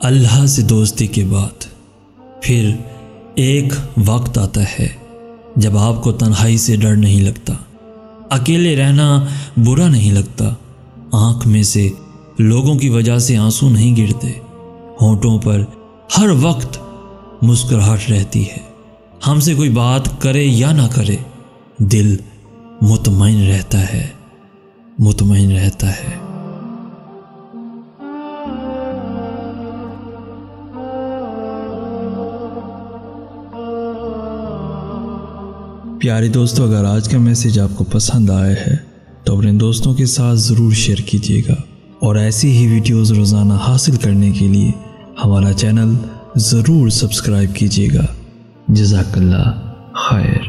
अल्लाह से दोस्ती के बाद फिर एक वक्त आता है जब आपको तन्हाई से डर नहीं लगता, अकेले रहना बुरा नहीं लगता। आँख में से लोगों की वजह से आँसू नहीं गिरते, होठों पर हर वक्त मुस्कुराहट रहती है। हमसे कोई बात करे या ना करे, दिल मुतमईन रहता है, मुतमईन रहता है। प्यारे दोस्तों, अगर आज का मैसेज आपको पसंद आया है तो अपने दोस्तों के साथ ज़रूर शेयर कीजिएगा। और ऐसी ही वीडियोस रोज़ाना हासिल करने के लिए हमारा चैनल ज़रूर सब्सक्राइब कीजिएगा। जजाकल्ला खैर।